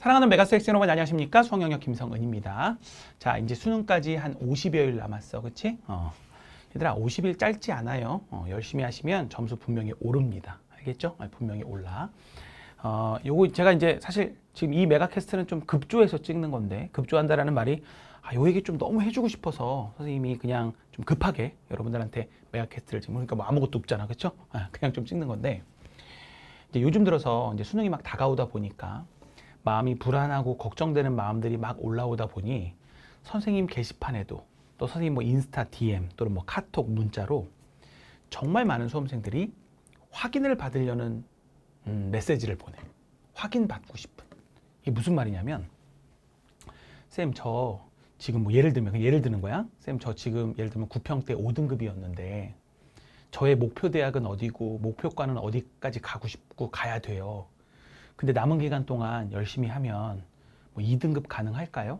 사랑하는 메가스엑스 여러분 안녕하십니까? 수학영역 김성은입니다. 자 이제 수능까지 한 50여일 남았어 그치? 어. 얘들아 50일 짧지 않아요. 어, 열심히 하시면 점수 분명히 오릅니다. 알겠죠? 아, 분명히 올라. 어, 요거 제가 이제 사실 지금 이 메가캐스트는 좀 급조해서 찍는 건데 급조한다라는 말이 아, 요 얘기 좀 너무 해주고 싶어서 선생님이 그냥 좀 급하게 여러분들한테 메가캐스트를 지금 그러니까 뭐 아무것도 없잖아 그쵸? 아, 그냥 좀 찍는 건데 이제 요즘 들어서 이제 수능이 막 다가오다 보니까 마음이 불안하고 걱정되는 마음들이 막 올라오다 보니 선생님 게시판에도 또 선생님 뭐 인스타 DM 또는 뭐 카톡 문자로 정말 많은 수험생들이 확인을 받으려는 음, 메시지를 보내. 확인받고 싶은. 이게 무슨 말이냐면 쌤 저 지금 뭐 예를 들면 예를 드는 거야. 쌤 저 지금 예를 들면 9평대 5등급이었는데 저의 목표 대학은 어디고 목표과는 어디까지 가고 싶고 가야 돼요. 근데 남은 기간 동안 열심히 하면 뭐 2등급 가능할까요?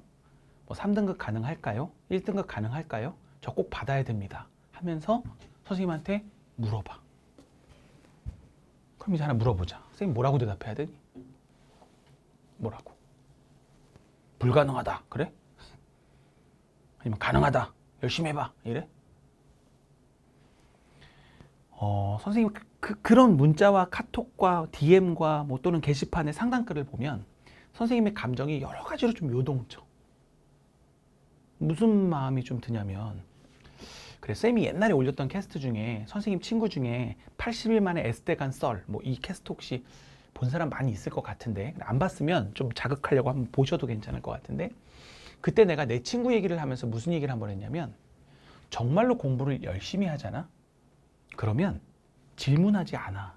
뭐 3등급 가능할까요? 1등급 가능할까요? 저 꼭 받아야 됩니다. 하면서 선생님한테 물어봐. 그럼 이제 하나 물어보자. 선생님 뭐라고 대답해야 되니? 뭐라고? 불가능하다. 그래? 아니면 가능하다. 열심히 해봐. 이래? 어, 선생님 그, 그런 문자와 카톡과 DM과 뭐 또는 게시판의 상담글을 보면 선생님의 감정이 여러 가지로 좀 요동쳐. 무슨 마음이 좀 드냐면 그래 쌤이 옛날에 올렸던 캐스트 중에 선생님 친구 중에 80일 만에 S대 간썰 뭐 이 캐스트 혹시 본 사람 많이 있을 것 같은데 안 봤으면 좀 자극하려고 한번 보셔도 괜찮을 것 같은데 그때 내가 내 친구 얘기를 하면서 무슨 얘기를 한번 했냐면 정말로 공부를 열심히 하잖아 그러면 질문하지 않아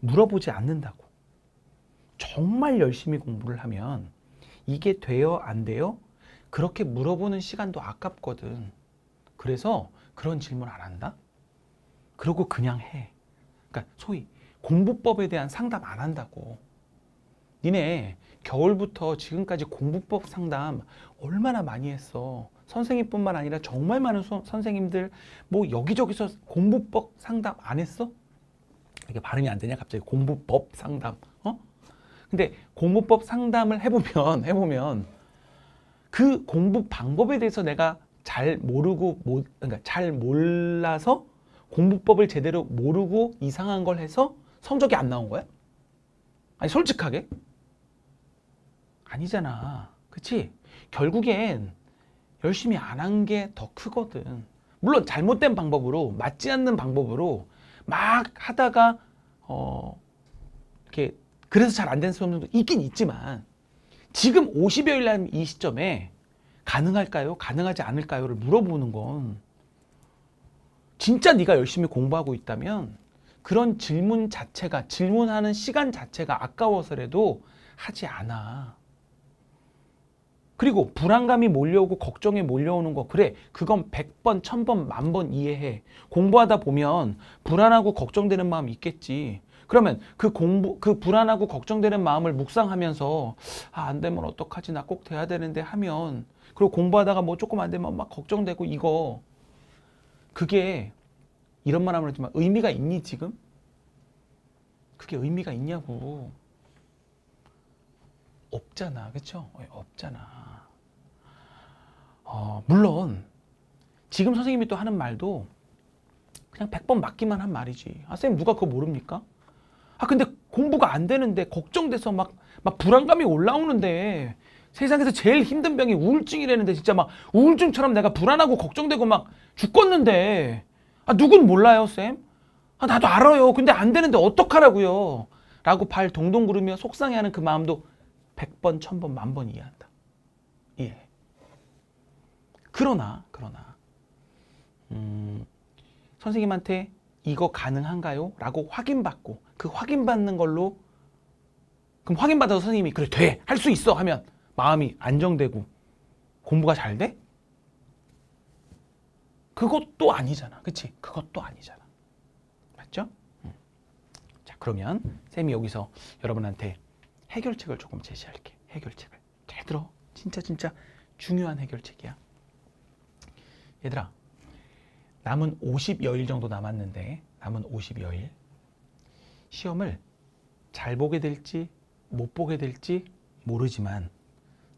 물어보지 않는다고 정말 열심히 공부를 하면 이게 돼요 안 돼요 그렇게 물어보는 시간도 아깝거든. 그래서 그런 질문 안 한다? 그러고 그냥 해. 그러니까 소위 공부법에 대한 상담 안 한다고. 니네 겨울부터 지금까지 공부법 상담 얼마나 많이 했어. 선생님뿐만 아니라 정말 많은 수, 선생님들 뭐 여기저기서 공부법 상담 안 했어? 이게 발음이 안 되냐 갑자기 공부법 상담. 어? 근데 공부법 상담을 해보면 해보면 그 공부 방법에 대해서 내가 잘 모르고 못, 그러니까 잘 몰라서 공부법을 제대로 모르고 이상한 걸 해서 성적이 안 나온 거야? 아니 솔직하게 아니잖아 그치? 결국엔 열심히 안 한 게 더 크거든 물론 잘못된 방법으로 맞지 않는 방법으로 막 하다가 어 이렇게 그래서 잘 안 되는 수험들도 있긴 있지만 지금 50여일 날 이 시점에 가능할까요? 가능하지 않을까요?를 물어보는 건 진짜 네가 열심히 공부하고 있다면 그런 질문 자체가 질문하는 시간 자체가 아까워서라도 하지 않아. 그리고 불안감이 몰려오고 걱정이 몰려오는 거 그래 그건 100번, 1000번, 만 번 이해해. 공부하다 보면 불안하고 걱정되는 마음 있겠지. 그러면 그 공부 그 불안하고 걱정되는 마음을 묵상하면서 아, 안 되면 어떡하지 나 꼭 돼야 되는데 하면 그리고 공부하다가 뭐 조금 안 되면 막 걱정되고 이거 그게 이런 말 하면 의미가 있니 지금? 그게 의미가 있냐고 없잖아 그쵸? 없잖아 어, 물론 지금 선생님이 또 하는 말도 그냥 100번 맞기만 한 말이지 아 선생님 누가 그거 모릅니까? 아 근데 공부가 안 되는데 걱정돼서 막, 막 불안감이 올라오는데 세상에서 제일 힘든 병이 우울증이라는데 진짜 막 우울증처럼 내가 불안하고 걱정되고 막 죽겠는데 아 누군 몰라요 쌤? 아 나도 알아요 근데 안 되는데 어떡하라고요 라고 발 동동 구르며 속상해하는 그 마음도 100번, 1000번, 만 번 이해한다 예. 그러나 그러나 음, 선생님한테 이거 가능한가요? 라고 확인받고 그 확인받는 걸로 그럼 확인받아서 선생님이 그래 돼! 할 수 있어! 하면 마음이 안정되고 공부가 잘 돼? 그것도 아니잖아. 그치? 그것도 아니잖아. 맞죠? 음. 자 그러면 쌤이 여기서 여러분한테 해결책을 조금 제시할게. 해결책을. 잘 들어. 진짜 진짜 중요한 해결책이야. 얘들아 남은 50여일 정도 남았는데 남은 50여일 시험을 잘 보게 될지 못 보게 될지 모르지만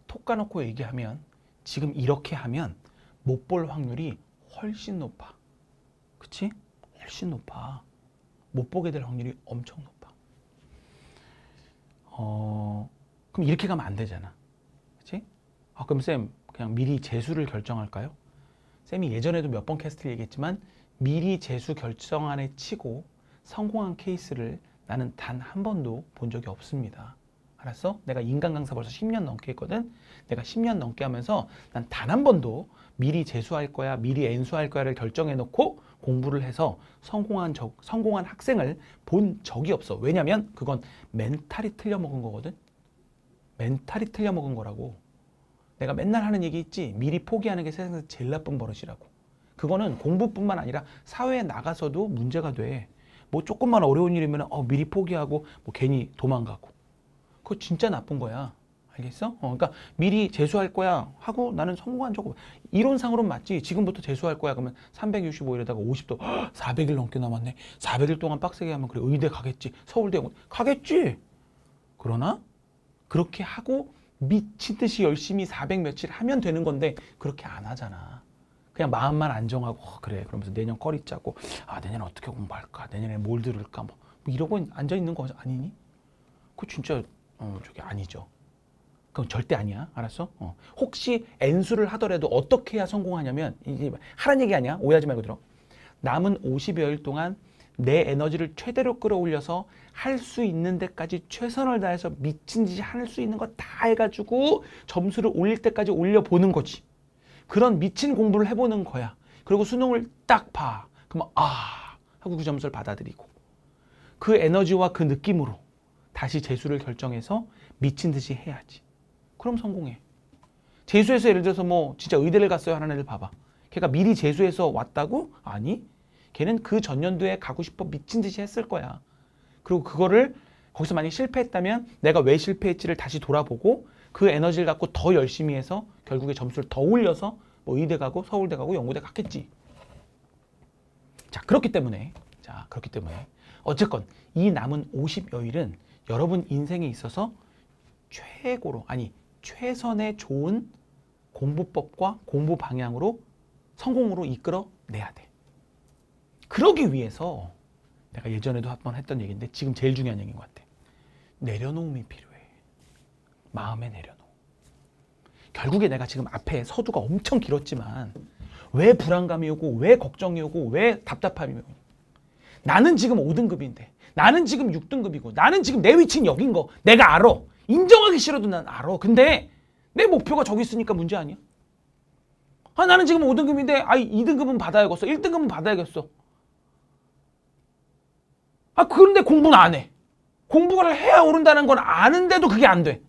톡 까놓고 얘기하면 지금 이렇게 하면 못 볼 확률이 훨씬 높아. 그치? 훨씬 높아. 못 보게 될 확률이 엄청 높아. 어, 그럼 이렇게 가면 안 되잖아. 그치? 아, 그럼 쌤, 그냥 미리 재수를 결정할까요? 쌤이 예전에도 몇 번 캐스트를 얘기했지만 미리 재수 결정한 애 치고 성공한 케이스를 나는 단 한 번도 본 적이 없습니다. 알았어? 내가 인강 강사 벌써 10년 넘게 했거든. 내가 10년 넘게 하면서 난 단 한 번도 미리 재수할 거야, 미리 N수할 거야를 결정해 놓고 공부를 해서 성공한 적, 성공한 학생을 본 적이 없어. 왜냐면 그건 멘탈이 틀려 먹은 거거든. 멘탈이 틀려 먹은 거라고. 내가 맨날 하는 얘기 있지. 미리 포기하는 게 세상에서 제일 나쁜 버릇이라고. 그거는 공부뿐만 아니라 사회에 나가서도 문제가 돼. 뭐 조금만 어려운 일이면 어, 미리 포기하고 뭐 괜히 도망가고. 그거 진짜 나쁜 거야. 알겠어? 어, 그러니까 미리 재수할 거야 하고 나는 성공한 적 없. 이론상으로는 맞지. 지금부터 재수할 거야 그러면 365일에다가 50도 400일 넘게 남았네. 400일 동안 빡세게 하면 그래 의대 가겠지. 서울대 가겠지. 그러나 그렇게 하고 미친 듯이 열심히 400 며칠 하면 되는 건데 그렇게 안 하잖아. 그냥 마음만 안정하고 어, 그래 그러면서 내년 꺼리 짜고 아 내년 어떻게 공부할까 내년에 뭘 들을까 뭐, 뭐 이러고 앉아 있는 거 아니니? 그거 진짜 어, 저게 아니죠. 그건 절대 아니야. 알았어? 어. 혹시 N수를 하더라도 어떻게 해야 성공하냐면 이게 하란 얘기 아니야. 오해하지 말고 들어. 남은 50여일 동안 내 에너지를 최대로 끌어올려서 할 수 있는 데까지 최선을 다해서 미친 듯이 할 수 있는 거 다 해가지고 점수를 올릴 때까지 올려보는 거지. 그런 미친 공부를 해보는 거야. 그리고 수능을 딱 봐. 그러면 아 하고 그 점수를 받아들이고 그 에너지와 그 느낌으로 다시 재수를 결정해서 미친 듯이 해야지. 그럼 성공해. 재수해서 예를 들어서 뭐 진짜 의대를 갔어요 하는 애들 봐봐. 걔가 미리 재수해서 왔다고? 아니. 걔는 그 전년도에 가고 싶어 미친 듯이 했을 거야. 그리고 그거를 거기서 만약 실패했다면 내가 왜 실패했지를 다시 돌아보고 그 에너지를 갖고 더 열심히 해서 결국에 점수를 더 올려서 뭐 의대 가고 서울대 가고 연구대 갔겠지. 자 그렇기 때문에 자 그렇기 때문에 어쨌건 이 남은 50여일은 여러분 인생에 있어서 최고로 아니 최선의 좋은 공부법과 공부 방향으로 성공으로 이끌어내야 돼. 그러기 위해서 내가 예전에도 한 번 했던 얘기인데 지금 제일 중요한 얘기인 것 같아. 내려놓음이 필요해. 마음에 내려놓음. 결국에 내가 지금 앞에 서두가 엄청 길었지만 왜 불안감이 오고 왜 걱정이 오고 왜 답답함이 오고 나는 지금 5등급인데 나는 지금 6등급이고 나는 지금 내 위치는 여긴 거 내가 알아. 인정하기 싫어도 난 알아. 근데 내 목표가 저기 있으니까 문제 아니야? 아 나는 지금 5등급인데 아 2등급은 받아야겠어. 1등급은 받아야겠어. 아 그런데 공부는 안 해. 공부를 해야 오른다는 건 아는데도 그게 안 돼.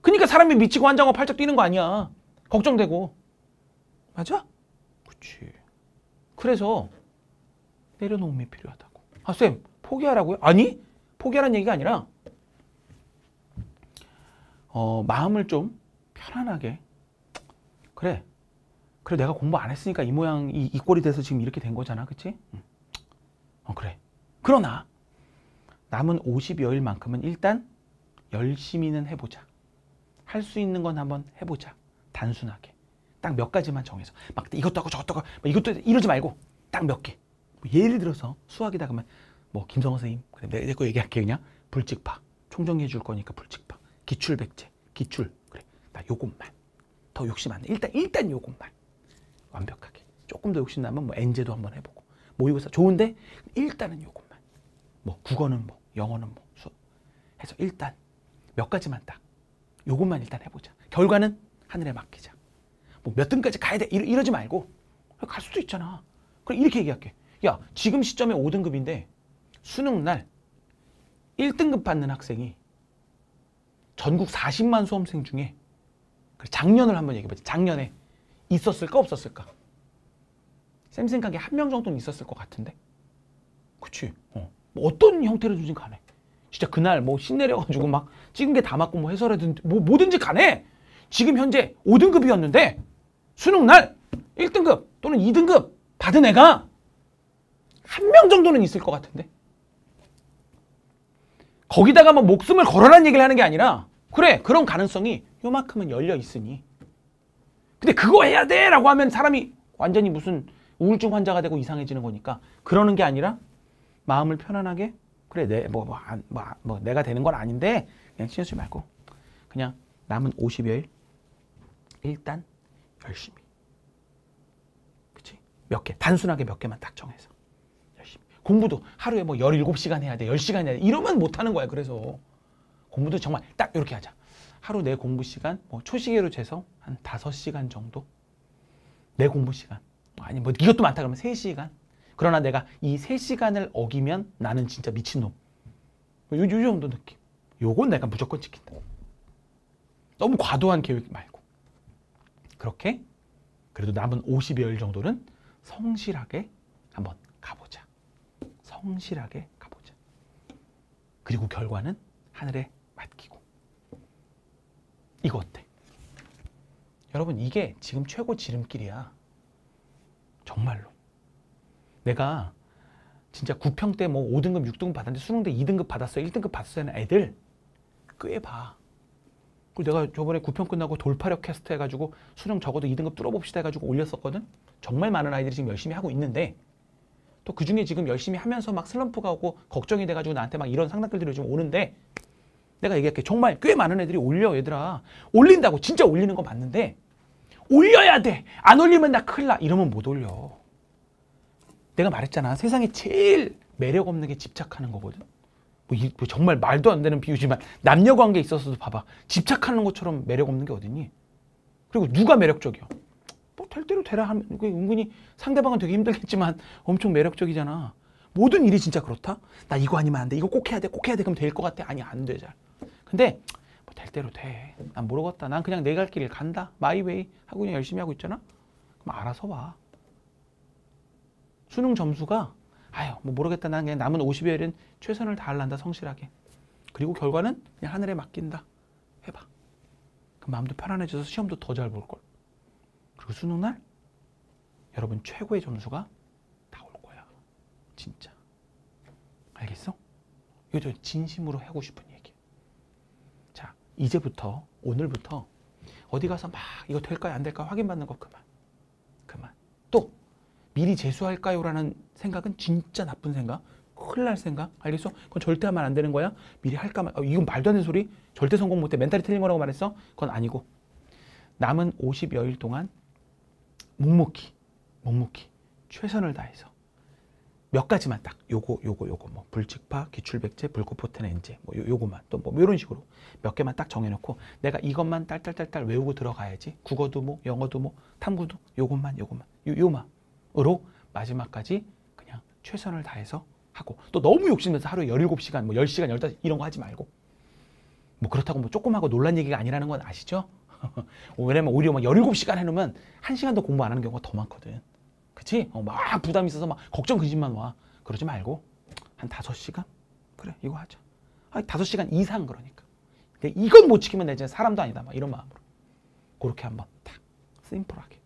그러니까 사람이 미치고 환장하고 팔짝 뛰는 거 아니야. 걱정되고. 맞아? 그렇지. 그래서 내려놓음이 필요하다고. 아 쌤, 포기하라고요? 아니, 포기하라는 얘기가 아니라 어, 마음을 좀 편안하게. 그래. 그래 내가 공부 안 했으니까 이 모양 이, 이 꼴이 돼서 지금 이렇게 된 거잖아. 그치? 응. 어 그래. 그러나 남은 50여일만큼은 일단 열심히는 해보자. 할 수 있는 건 한번 해보자. 단순하게. 딱 몇 가지만 정해서. 막 이것도 하고 저것도 하고 이것도 이러지 말고 딱 몇개. 뭐 예를 들어서 수학이다 그러면 뭐 김성호 선생님 그래 내가 내 얘기할게 그냥. 불칙파. 총정리해 줄 거니까 불칙파 기출 백제, 기출. 그래. 나 요것만. 더 욕심 안 내. 일단 일단 요것만. 완벽하게. 조금 더 욕심 나면 뭐 엔제도 한번 해보고. 모의고사 좋은데 일단은 요것만. 뭐 국어는 뭐 영어는 뭐 수업. 해서 일단 몇 가지만 딱. 요것만 일단 해보자. 결과는 하늘에 맡기자. 뭐 몇 등까지 가야 돼. 이러, 지 말고 갈 수도 있잖아. 그래 이렇게 얘기할게. 야 지금 시점에 5등급인데 수능 날 1등급 받는 학생이 전국 40만 수험생 중에 작년을 한번 얘기해보자. 작년에 있었을까 없었을까? 쌤 생각에 한 명 정도는 있었을 것 같은데. 그치? 어. 뭐 어떤 형태로든지 간에. 진짜 그날 뭐 신내려가지고 막 찍은 게 다 맞고 뭐 해설하든 뭐 뭐든지 간에 지금 현재 5등급이었는데 수능 날 1등급 또는 2등급 받은 애가 한 명 정도는 있을 것 같은데. 거기다가 뭐 목숨을 걸어라는 얘기를 하는 게 아니라 그래 그런 가능성이 요만큼은 열려 있으니. 근데 그거 해야 돼 라고 하면 사람이 완전히 무슨 우울증 환자가 되고 이상해지는 거니까 그러는 게 아니라 마음을 편안하게 그래 내뭐 뭐, 안- 뭐, 아- 뭐 내가 되는 건 아닌데 그냥 신경 쓰지 말고 그냥 남은 50여일 일단 열심히. 그치? 몇 개 단순하게 몇 개만 딱 정해서 공부도 하루에 뭐 17시간 해야 돼 10시간 해야 돼. 이러면 못 하는 거야 그래서. 공부도 정말 딱 이렇게 하자. 하루 내 공부 시간 뭐 초시계로 재서 한 5시간 정도? 내 공부 시간. 아니 뭐 이것도 많다 그러면 3시간? 그러나 내가 이 3시간을 어기면 나는 진짜 미친놈. 요, 요 정도 느낌. 요건 내가 무조건 지킨다. 너무 과도한 계획 말고. 그렇게 그래도 남은 50여일 정도는 성실하게 한번 가보자 성실하게 가보자 그리고 결과는 하늘에 맡기고 이거 어때? 여러분 이게 지금 최고 지름길이야 정말로 내가 진짜 9평 때 뭐 5등급 6등급 받았는데 수능대 2등급 받았어요 1등급 받았어요 하는 애들 꽤 봐. 그리고 내가 저번에 9평 끝나고 돌파력 캐스트 해가지고 수능 적어도 2등급 뚫어봅시다 해가지고 올렸었거든. 정말 많은 아이들이 지금 열심히 하고 있는데 또 그 중에 지금 열심히 하면서 막 슬럼프가 오고 걱정이 돼가지고 나한테 막 이런 상담글들이 지금 오는데 내가 얘기할게. 정말 꽤 많은 애들이 올려 얘들아. 올린다고 진짜 올리는 거 맞는데 올려야 돼. 안 올리면 나 큰일 나. 이러면 못 올려. 내가 말했잖아. 세상에 제일 매력 없는 게 집착하는 거거든. 뭐, 이- 뭐 정말 말도 안 되는 비유지만 남녀 관계에 있어서도 봐봐. 집착하는 것처럼 매력 없는 게 어딨니? 그리고 누가 매력적이야? 뭐될 대로 되라 하면 은근히 상대방은 되게 힘들겠지만 엄청 매력적이잖아. 모든 일이 진짜 그렇다? 나 이거 아니면 안 돼. 이거 꼭 해야 돼. 꼭 해야 돼. 그럼 될 것 같아. 아니 안 돼. 잘. 근데 뭐 될 대로 돼. 난 모르겠다. 난 그냥 내 갈 길을 간다. 마이웨이 하고 그냥 열심히 하고 있잖아. 그럼 알아서 와. 수능 점수가 아유 뭐 모르겠다. 난 그냥 남은 50여일은 최선을 다할란다. 성실하게. 그리고 결과는 그냥 하늘에 맡긴다. 해봐. 그 마음도 편안해져서 시험도 더 잘 볼 걸. 그리고 수능 날 여러분 최고의 점수가 나올 거야. 진짜. 알겠어? 이거 저 진심으로 하고 싶은 얘기. 자, 이제부터 오늘부터 어디 가서 막 이거 될까요 안 될까요 확인받는 거 그만. 그만. 또 미리 재수할까요 라는 생각은 진짜 나쁜 생각. 큰일 날 생각. 알겠어? 그건 절대 하면 안 되는 거야. 미리 할까 말. 어, 이건 말도 안 되는 소리. 절대 성공 못해. 멘탈이 틀린 거라고 말했어. 그건 아니고. 남은 50여일 동안 묵묵히 묵묵히 최선을 다해서 몇 가지만 딱 요거 요거 요거 뭐 불측파 기출백제 불꽃포텐 엔제 뭐 요, 요거만 또 뭐 이런 식으로 몇 개만 딱 정해놓고 내가 이것만 딸딸딸딸 외우고 들어가야지 국어도 뭐 영어도 뭐 탐구도 요것만 요것만 요, 요만으로 마지막까지 그냥 최선을 다해서 하고 또 너무 욕심내서 하루에 17시간 뭐 10시간 15 이런 거 하지 말고 뭐 그렇다고 뭐 조금 하고 놀란 얘기가 아니라는 건 아시죠? 왜냐면 오히려 막 17시간 해놓으면 1시간도 공부 안 하는 경우가 더 많거든. 그치? 어, 막 부담 있어서 막 걱정 근심만 와. 그러지 말고 한 5시간? 그래 이거 하자. 아 5시간 이상 그러니까. 근데 이건 못 지키면 내 진짜 사람도 아니다. 막 이런 마음으로. 그렇게 한번 딱 심플하게.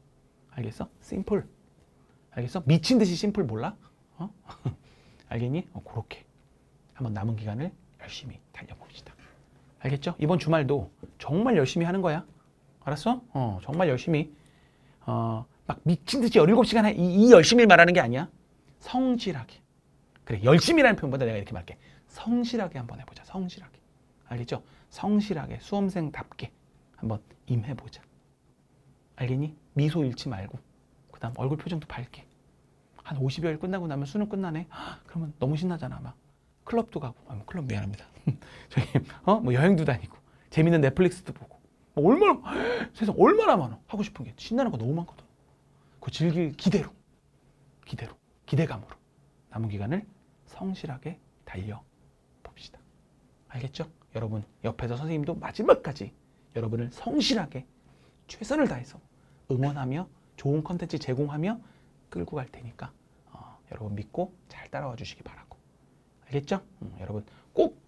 알겠어? 심플. 알겠어? 미친 듯이 심플 몰라? 어? 알겠니? 어, 그렇게 한번 남은 기간을 열심히 달려봅시다. 알겠죠? 이번 주말도 정말 열심히 하는 거야. 알았어? 어, 정말 열심히. 어, 막 미친 듯이 17시간 해. 이, 이 열심히 말하는 게 아니야. 성실하게. 그래, 열심히라는 표현보다 내가 이렇게 말할게. 성실하게 한번 해보자. 성실하게. 알겠죠? 성실하게, 수험생답게 한번 임해보자. 알겠니? 미소 잃지 말고. 그 다음 얼굴 표정도 밝게. 한 50여일 끝나고 나면 수능 끝나네. 헉, 그러면 너무 신나잖아, 막. 클럽도 가고. 아, 뭐 클럽 미안합니다. 저기, 어? 뭐 여행도 다니고. 재밌는 넷플릭스도 보고. 뭐 얼마나, 세상 얼마나 많아. 하고 싶은 게. 신나는 거 너무 많거든. 그 즐길 기대로. 기대로. 기대감으로. 남은 기간을 성실하게 달려 봅시다. 알겠죠? 여러분, 옆에서 선생님도 마지막까지 여러분을 성실하게 최선을 다해서 응원하며 좋은 컨텐츠 제공하며 끌고 갈 테니까 어, 여러분 믿고 잘 따라와 주시기 바라고 알겠죠? 음, 여러분 꼭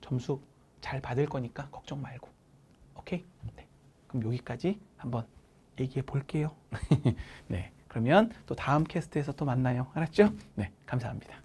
점수 잘 받을 거니까 걱정 말고 오케이? 네. 그럼 여기까지 한번 얘기해 볼게요 네 그러면 또 다음 캐스트에서 또 만나요 알았죠? 네 감사합니다